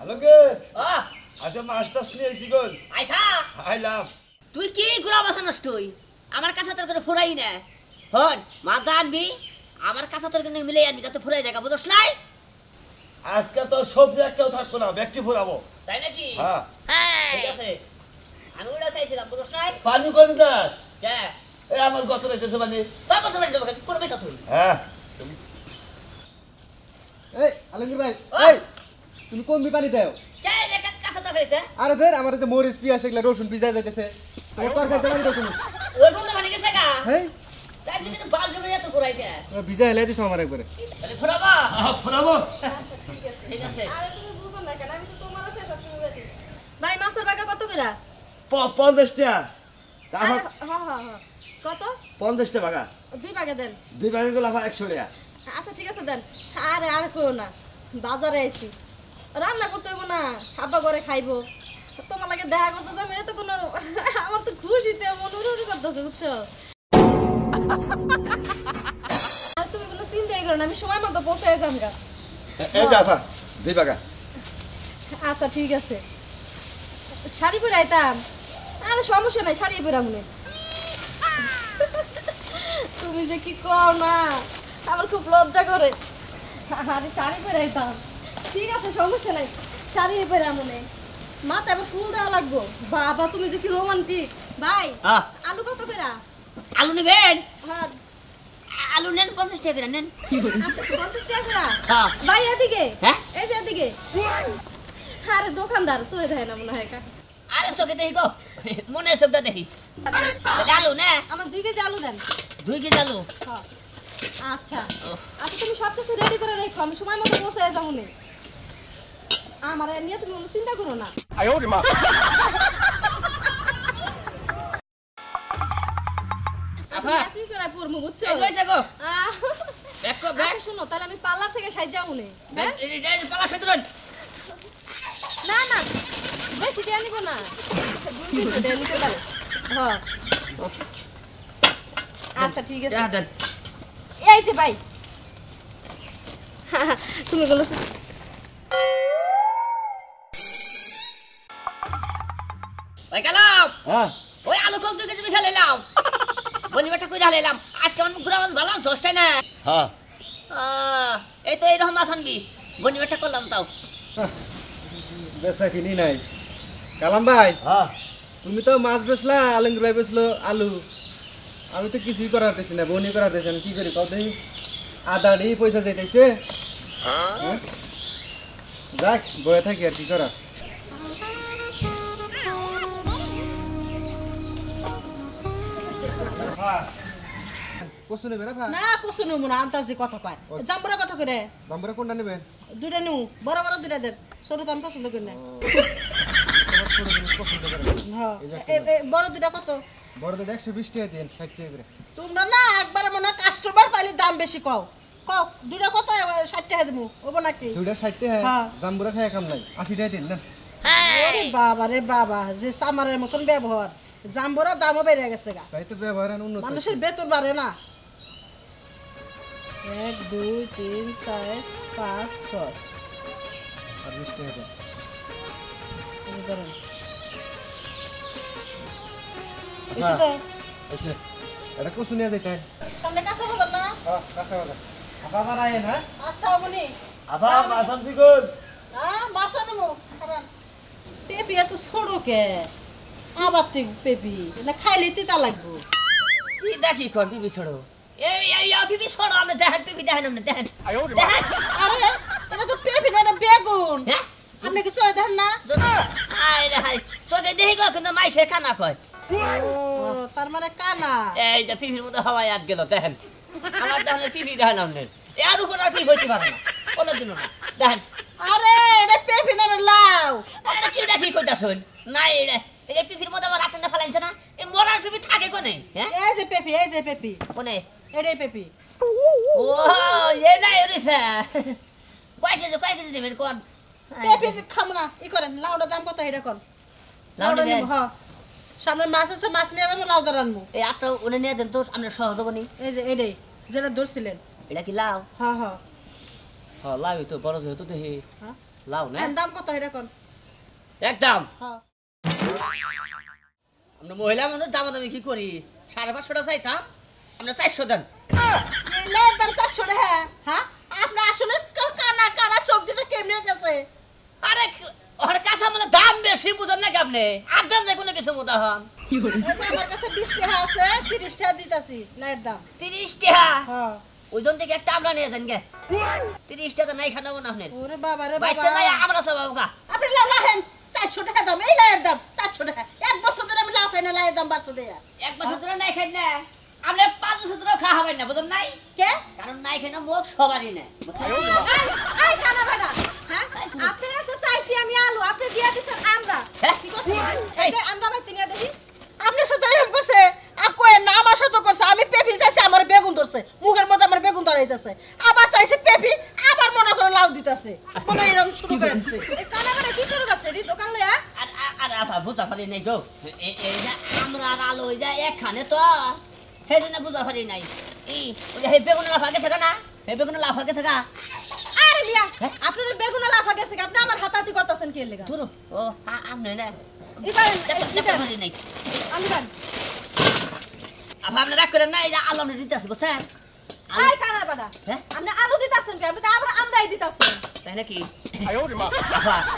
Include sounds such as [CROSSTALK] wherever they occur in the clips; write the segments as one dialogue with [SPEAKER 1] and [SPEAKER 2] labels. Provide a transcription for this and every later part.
[SPEAKER 1] আলোকে
[SPEAKER 2] আহ,
[SPEAKER 1] আচ্ছা টাছ নিয়ে এসি গোল
[SPEAKER 2] আইসা?
[SPEAKER 1] আইলাম।
[SPEAKER 2] তুই কি ঘুরা বাসানাস তুই? আমার কাছে তোর কোনো ফুরাই না হন মাজা আনবি আমার কাছে তোর কোনো মিলে আনবি যাতে ফুরাই জায়গা বুঝছ নাই?
[SPEAKER 1] আজকে তো সবজি একটাও থাকব না ব্যক্তি ফুরাবো।
[SPEAKER 2] তাই নাকি?
[SPEAKER 1] হ্যাঁ।
[SPEAKER 2] ঠিক আছে। আমি ওটা চাইছিলাম বুঝছ নাই?
[SPEAKER 1] পানি করে দেন
[SPEAKER 2] কে
[SPEAKER 1] এই আমার গত রেখেছে মানে।
[SPEAKER 2] তোর কথা বলে যাব করবে তুই?
[SPEAKER 1] হ্যাঁ।
[SPEAKER 3] এই আলমগীর ভাই! এই। তুমি কমবি পানি দাও
[SPEAKER 2] কে রে কাছে তো ফেলতে
[SPEAKER 3] আরে ধর আমার যে মরিচ পিঁয়াজ এগুলা রসুন পিজা যাইতেছে। তোমার তরকারি পানি দাও তুমি?
[SPEAKER 2] ওই বন্ধু গেছে গা।
[SPEAKER 3] হ্যাঁ
[SPEAKER 2] তাই যদি বাল জমে যেত ঘুরাই দে
[SPEAKER 3] ভিজা হেলাই দিছো আমার একবারে।
[SPEAKER 1] হ্যাঁ, ফুরাবো
[SPEAKER 2] ঠিক আছে।
[SPEAKER 4] আরে তুমি বুঝো না কেন আমি তো তোমারও শেষ বেশি ভাই মাছের বাগা কত করে?
[SPEAKER 1] প- পঞ্চাশটা।
[SPEAKER 4] হ্যাঁ হ্যাঁ হ্যাঁ কত?
[SPEAKER 1] পঞ্চাশটা বাগা
[SPEAKER 4] দুই বাগা দেন।
[SPEAKER 1] দুই বাগা গুলো একশো টাকা।
[SPEAKER 4] আচ্ছা ঠিক আছে দেন। আরে আর কেউ না। বাজারে আইছি। রান্না করতে হইব না আব্বা ঘরে খাইবো। তোমার লাগে দেখা করতে যাব এটা তো কোনো আমার তো খুশিতে মন উড়ে করতেছে বুঝছ? আর তুমি কোনো চিন্তাই করো না আমি সময় মতো পৌঁছে যাম গা।
[SPEAKER 1] এই যা ফা দুই বাগা
[SPEAKER 4] আচ্ছা ঠিক আছে। শাড়ি পরে আইতাম। আরে সমস্যা নাই শাড়ি পরে মনে তুমি যে কি কও না আমার খুব লজ্জা করে। আরে শাড়ি পরে আইতাম। ঠিক আছে সমস্যা নাই। শাড়ি পরে মনে মাথা এবার ফুল দেওয়া লাগবো। বাবা তুমি যে কি রোমান্টিক ভাই আলু কত করে?
[SPEAKER 2] আলু নেবেন?
[SPEAKER 4] হ্যাঁ।
[SPEAKER 2] আলু নেন পঞ্চাশ টাকা করে নেন।
[SPEAKER 4] আচ্ছা পঞ্চাশ টাকা করে?
[SPEAKER 2] হ্যাঁ।
[SPEAKER 4] ভাই এদিকে।
[SPEAKER 2] হ্যাঁ?
[SPEAKER 4] এই যে এদিকে। আরে দোকানদার চলে দেয় না মনে হয় কাকা
[SPEAKER 2] আরে চোখে দেখি গো। মনে চোখটা দেখি। আলু না।
[SPEAKER 4] আমার দুই কেজি আলু দেন।
[SPEAKER 2] দুই কেজি আলু?
[SPEAKER 4] হ্যাঁ। আচ্ছা। আচ্ছা তুমি সব কিছু রেডি করে রেখো। আমি সময় মতো পৌঁছে যাব নে। আমার এ নিয়ে তুমি কোনো চিন্তা করো না। আচ্ছা আচ্ছা শোনো তাহলে আমি পার্লার থেকে সাইজ যাব নে। হ্যাঁ? না না বেশি দিয়ে নিবো না। হ্যাঁ আচ্ছা ঠিক আছে। এই যে ভাই। তুমি বলো
[SPEAKER 2] ওই গেলাম।
[SPEAKER 1] হ্যাঁ।
[SPEAKER 2] ওই আলু কল দুই কেজি বিশাল এলাম [LAUGHS] বলি বেটা কইরা এলাম আজকে আমার ঘুরা মাছ ভালো না
[SPEAKER 1] হ্যাঁ।
[SPEAKER 2] এই তো এইরকম মাছ আনবি বনি বেটা করলাম তাও। [LAUGHS]
[SPEAKER 3] বেচা কিনি নাই। কালাম ভাই।
[SPEAKER 1] হ্যাঁ।
[SPEAKER 3] তুমি তো মাছ বেচলা আলমগীর ভাই বেচলো আলু। আমি তো কিছুই করার দিছি না বনি করার দিছি আমি কি করি কত আদাড়ি পয়সা যেতেছে হ্যাঁ? যাক বয়ে থাকি আর কি করা কসু নেবে না ভাই
[SPEAKER 5] না কচু নেব না আন্তাজি কথা কয়। জাম্বুরা কথা করে
[SPEAKER 3] নম্বরে কোনটা নেবেন?
[SPEAKER 5] দুইটা নিউ বড় বড় দুইটা দেন। ছোট তো আমি পছন্দ করি না।
[SPEAKER 3] তোমার ছোট জিনিস পছন্দ করে না। এই যে
[SPEAKER 5] এ- এ- বড় দুইটা কত?
[SPEAKER 3] বড় তো একশো বিশ টাকা দিন ষাট টাকা করে।
[SPEAKER 5] তোমরা না একবারে মনে কাস্টমার পাইলে দাম বেশি কও। কও দুইটা কত? ষাট টাকা দেবো। হব নাকি?
[SPEAKER 3] দুইটা ষাট টাকা
[SPEAKER 5] হ্যাঁ।
[SPEAKER 3] জাম্বুরা খাই কাম নাই। আশি টাকা দিন না।
[SPEAKER 5] বাবা রে বাবা যে সামারের মতন ব্যবহার। জাম্বুরা দামও বেড়ে গেছে গা।
[SPEAKER 3] তাই তো ব্যবহার উন্নত
[SPEAKER 5] মানুষের বেতন বাড়ে না। এক দুই তিন চার পাঁচ ছয়।
[SPEAKER 3] আর বিশ টাকা।
[SPEAKER 5] ধরেন। তো
[SPEAKER 3] এটা কচু নিয়ে যেতে
[SPEAKER 5] সামনে কাছে বলেন না?
[SPEAKER 3] হ্যাঁ কাঁচা বাজার। আবার আয়েন হ্যাঁ?
[SPEAKER 5] আচ্ছা অমনি।
[SPEAKER 1] আফা মাছ আনছি গোল
[SPEAKER 5] হ্যাঁ মাছ আনব পেঁপি এত ছোড়ো কে। আবার তুই পেঁপি না খাইলে তিতা লাগবো।
[SPEAKER 2] কি দেখি কর পিপি ছড়ো? এই এই ছড়ো আপনি দেখেন পিপি দেখেন আপনি দেখেন
[SPEAKER 5] আরে এটা তো পেঁপি না এটা বেগুন।
[SPEAKER 2] হ্যাঁ?
[SPEAKER 5] আপনি কিছু দেখেন না।
[SPEAKER 2] আয় রে হাই চোখে দেখি গো কিন্তু মাইসে কানা কয়।
[SPEAKER 5] তার মানে কানা।
[SPEAKER 2] এই যে পিপির মধ্যে হাওয়ায় আট গেল দেখেন আমার দেখেন পিপি দেখেন আপনার এর উপর আর পিপি হইতে পারে না। কোনোদিনও না। দেখেন
[SPEAKER 5] আরে এটা পেঁপি না এটা লাউ।
[SPEAKER 2] এটা কি দেখি কইতাছুন? নাই রে এই যে পিপির মধ্যে আবার রাতেন ফেলাইছে না? এই মরার পিপি থাকে কোনে? হ্যাঁ?
[SPEAKER 5] এই যে পেঁপি এই যে পেঁপি।
[SPEAKER 2] কোনে?
[SPEAKER 5] এটাই পেঁপি।
[SPEAKER 2] ও এই নাই রিসা কয় কেজি কয় কেজি দেবেন কোন?
[SPEAKER 5] পেঁপি খাম না ই করেন লাউটার দাম কত এটা লাউটা
[SPEAKER 2] নেন।
[SPEAKER 5] হ্যাঁ সামনে মাছ আছে মাছ নিয়ে যাব লাউটা রানবো
[SPEAKER 2] এই আটটা উনি নিয়ে দেন তো আমরা সহজ হবনি
[SPEAKER 5] এই যে এটাই যেটা ধরছিলেন।
[SPEAKER 2] এটা কি লাউ?
[SPEAKER 5] হ্যাঁ হ্যাঁ
[SPEAKER 2] হ্যাঁ লাউ তো বড় যেহেতু দেখি।
[SPEAKER 5] হ্যাঁ?
[SPEAKER 2] লাও না?
[SPEAKER 5] দাম কত এটা কোন?
[SPEAKER 2] একদম।
[SPEAKER 5] হ্যাঁ
[SPEAKER 2] আমরা মহিলা মানুষ দামাদামি কি করি? সাড়ে পাঁচশোটা চাইতাম আমরা চারশো দেন।
[SPEAKER 5] দাম চারশো টাকা হ্যাঁ। আপনি আসলে কানা কানা কেমনে গেছে?
[SPEAKER 2] আরে ওর কাছে আমাদের দাম বেশি বুঝেন নাকি আপনি? আর দাম কোনো কিছু মোদা হন
[SPEAKER 5] আমার কাছে বিশ টাকা আছে তিরিশ টাকা দিতেছি লাইয়ের দাম।
[SPEAKER 2] তিরিশ টাকা
[SPEAKER 5] হ্যাঁ।
[SPEAKER 2] ওইজন থেকে একটা আমরা নিয়ে যান গে। তিরিশ টাকা নাই খানাবো না আপনার।
[SPEAKER 5] ওরে বাবা রে বাবা।
[SPEAKER 2] আমরা সব
[SPEAKER 5] আপনি লাহেন চারশো টাকা দাম এই লাইয়ের দাম। টাকা। এক বছর ধরে আমি লাউ খাই না লাইয়ের দাম বাড়ছে দেয়া।
[SPEAKER 2] এক বছর ধরে নাই খাই না। আপনি পাঁচ বছর ধরে খাওয়া হবেন না বুঝুন নাই?
[SPEAKER 5] কে?
[SPEAKER 2] কারণ নাই খাই না মুখ সবারই না বুঝছেন?
[SPEAKER 4] এই, এই কানা বেটা, হ্যাঁ? আপনার কাছে চাইছি আমি আলু, আপনি দিয়া দিছেন আমরা। কি করছেন? এই। যে আমরা বাইতে নিয়ে দেখি।
[SPEAKER 5] আপনার সাথে এরকম করছে না আমার সাথে করছে। আমি পেপি চাইছি আমার বেগুন ধরছে। মুখের মধ্যে আমার বেগুন ধরাইতেছে। আবার চাইছে পেপি মনে লাউ দিতেছে মনে এরকম শুরু করে দিছে
[SPEAKER 4] কি শুরু করছে রে দোকান লইয়া?
[SPEAKER 2] আর আর- আর বুঝা পারি নাই গো এই যে আমরা আর আলো যে একখানে তো সেই জন্য বুঝা পারি নাই ই ওই যে হে বেগুন লাফা গেছে না হে বেগুন লাফা গেছে গা
[SPEAKER 4] আরে মিয়া,
[SPEAKER 2] হ্যাঁ?
[SPEAKER 4] আপনার বেগুনে লাফা গেছে কি? আপনি আমার হাতাহাতি করতেছেন কি লেগা?
[SPEAKER 2] ধরো ও আপনি না
[SPEAKER 4] আমি দেন।
[SPEAKER 2] আবার আপনি রাগ করেন না এই যে আলো আপনি দিতে
[SPEAKER 4] এই কানা বেটা,
[SPEAKER 2] হ্যাঁ?
[SPEAKER 4] আপনি আলু দিতাছেন কি? আপনি তো আমরা আমরাই দিতাছেন।
[SPEAKER 2] তাই নাকি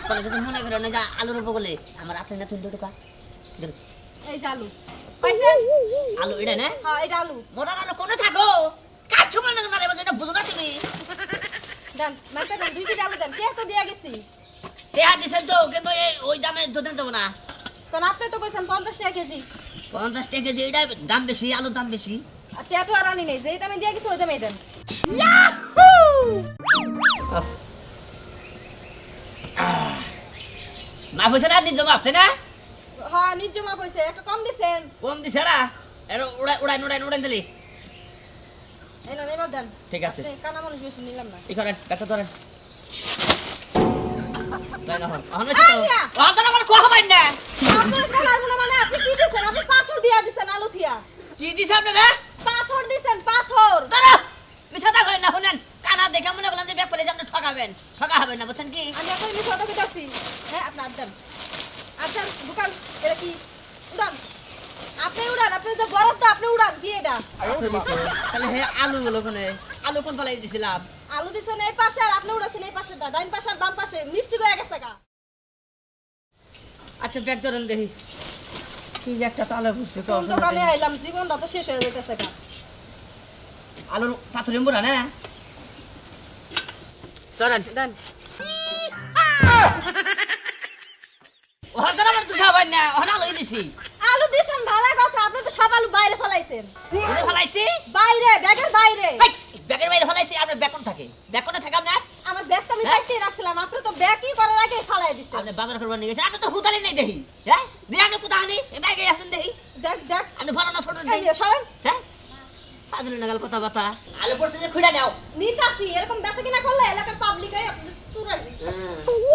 [SPEAKER 2] কোনো কিছু মনে করেন না যে আলুর বলে আমার না ঢোকা ধরো,
[SPEAKER 4] এই আলু। পাইছেন?
[SPEAKER 2] আলু এটা না
[SPEAKER 4] হ্যাঁ, এটা আলু।
[SPEAKER 2] আলু কোনে থাকো কাজ সময় না না বুঝো না তুমি
[SPEAKER 4] দেন, মাইপা দেন, দুই কেজি আলু দেন। কে তো দিয়া গেছি?
[SPEAKER 2] টেহা দিছেন তো কিন্তু এই ওই দামে দুদিন যাব না
[SPEAKER 4] কারণ আপনি তো কইছেন পঞ্চাশ টাকা কেজি
[SPEAKER 2] পঞ্চাশ টাকা কেজি এটা দাম বেশি আলুর দাম বেশি
[SPEAKER 4] ট্যাটু আর আনি নেই যেই দামে দিয়ে গেছি ওই দামে দেন।
[SPEAKER 2] মা পয়সা না নিজ আপনি না?
[SPEAKER 4] হ্যাঁ নিজ জমা পয়সা একটা কম দিছেন।
[SPEAKER 2] কম দিছে না? এটা উড়াই উড়াই উড়াই উড়াই দিলি।
[SPEAKER 4] এই না এবার দেন।
[SPEAKER 2] ঠিক আছে।
[SPEAKER 4] কানা মানুষ বেশি নিলাম না।
[SPEAKER 2] ই করেন ব্যাগটা ধরেন। তাই না হন হন
[SPEAKER 4] আচ্ছা।
[SPEAKER 2] হন তো আমার কোয়া হবেন না?
[SPEAKER 4] আপনার কানার মানে আপনি কি দিছেন? আপনি পাথর দিয়া দিছেন আলু থিয়া
[SPEAKER 2] কি দিছে আপনি রে
[SPEAKER 4] পাথর দিছেন পাথর!
[SPEAKER 2] দাঁড়া মিছা করেন না শুনেন? কানা দেখে মনে করলেন যে ব্যাগ পেলে যে আপনি ঠকাবেন। ঠকা হবেন না বুঝছেন কি?
[SPEAKER 4] আমি এখন কথা কইতাছি হ্যাঁ আপনি আদান আদান দোকান এটা কি? উড়ান। আপনি উড়ান আপনি যে বরফ তো আপনি উড়ান কি এটা?
[SPEAKER 2] তাহলে হে আলু গুলো কোনে আলু কোন পালাই দিছিলাম?
[SPEAKER 4] আলু দিছেন এই পাশে আর আপনি উড়াছেন এই পাশে ডাইন পাশে আর বাম পাশে মিষ্টি হয়ে গেছে গা।
[SPEAKER 2] আচ্ছা ব্যাগ ধরেন দেখি। কি যে একটা তালে বুঝছে
[SPEAKER 4] কোন দোকানে আইলাম জীবনটা তো শেষ হয়ে যাইতেছে গা।
[SPEAKER 2] আলুর পাথরে মুড়া না ধরেন
[SPEAKER 4] দেন
[SPEAKER 2] ওহান তো আমার তো সবাই না ওহান আলুই দিছি
[SPEAKER 4] আলু দিছেন ভালো কথা আপনি তো সব আলু বাইরে ফেলাইছেন।
[SPEAKER 2] কোনে ফেলাইছি?
[SPEAKER 4] বাইরে ব্যাগের বাইরে।
[SPEAKER 2] ব্যাগের বাইরে ফেলাইছি আপনার বেকন থাকে? বেকনে থাকে আপনার?
[SPEAKER 4] আমার ব্যাগটা আমি
[SPEAKER 2] হ্যাঁ?
[SPEAKER 4] দায়িত্বে রাখছিলাম আপনি তো ব্যাগই করার আগে ফালাই দিছেন।
[SPEAKER 2] আপনি বাজার করবার নিয়ে গেছেন আপনি তো হুতালি নেই দেখি হ্যাঁ? দিয়ে আপনি কোথা আনি? ব্যাগে আছেন দেখি।
[SPEAKER 4] দেখ দেখ।
[SPEAKER 2] আপনি বড় না ছোট
[SPEAKER 4] নিও, সরেন।
[SPEAKER 2] হ্যাঁ? হাজির নাগাল কথা বাতা আলু পড়ছে যে খুঁড়ে নাও।
[SPEAKER 4] নিতাছি এরকম বেচা কিনা করলে এলাকার পাবলিক আপনি চুরাই দিচ্ছে।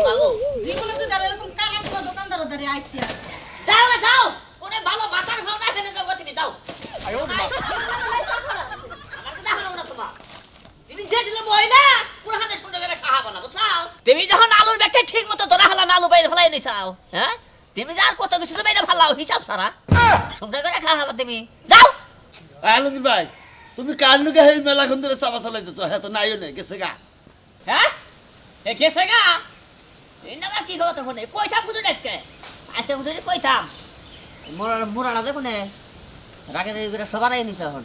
[SPEAKER 2] বাবু
[SPEAKER 4] জীবনে যদি আর এরকম কানা কোনো দোকানদার ধরে আইসি আর।
[SPEAKER 2] যাও না, যাও। ওরে ভালো বাতার ভাও না ফেলে যাও তুমি যাও।
[SPEAKER 4] এই, আমার সাফার আছে।
[SPEAKER 2] আমার কাছে হলো না তোমার তুমি যে দিলে মহিলা পুরো হাতে শুনে করে খাওয়াবো না বুঝছাও? তুমি যখন আলুর ব্যাগটা ঠিক মতো ধরা হলা না আলু বাইরে ফেলাই নিছাও হ্যাঁ? তুমি যার কত কিছু বাইরে ফেলাও হিসাব সারা। শুনে করে খাওয়াবো তুমি। যাও।
[SPEAKER 1] আলমগীর ভাই তুমি কার নুকে এই মেলাখন ধরে চাপা চালাইতেছ? হ্যাঁ তো নাইও নাই গেছে গা।
[SPEAKER 2] হ্যাঁ এ গেছে গা? না কি খবর তখন কই থাম বুঝে আজকে। আজকে বুঝে কই থাম। মোরা মোরা না দেখুন রাগে দেখি করে সবারই নিছে এখন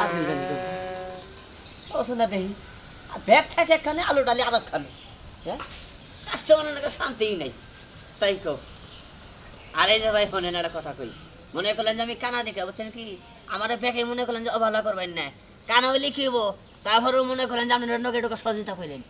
[SPEAKER 2] আর গানি তো। ও শোনা দেখি ব্যাগ থাকে এখানে আলু ডালি আরব খানে। হ্যাঁ কাস্টমারের নাকি শান্তিই নেই। তাই কো আর যে ভাই, শোনেন একটা কথা কই। মনে করলেন যে আমি কানা দেখে বুঝছেন কি আমার ব্যাগে মনে করলেন যে অবহেলা করবেন না। কেন হব তারপরেও মনে করেন যে, আপনি নগে ঢোকা সহযোগিতা করেন